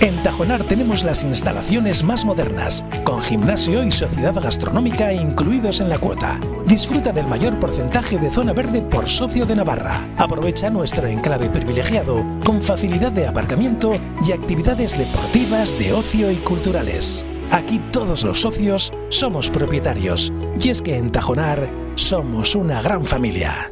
En Tajonar tenemos las instalaciones más modernas, con gimnasio y sociedad gastronómica incluidos en la cuota. Disfruta del mayor porcentaje de zona verde por socio de Navarra. Aprovecha nuestro enclave privilegiado con facilidad de aparcamiento y actividades deportivas, de ocio y culturales. Aquí todos los socios somos propietarios y es que en Tajonar somos una gran familia.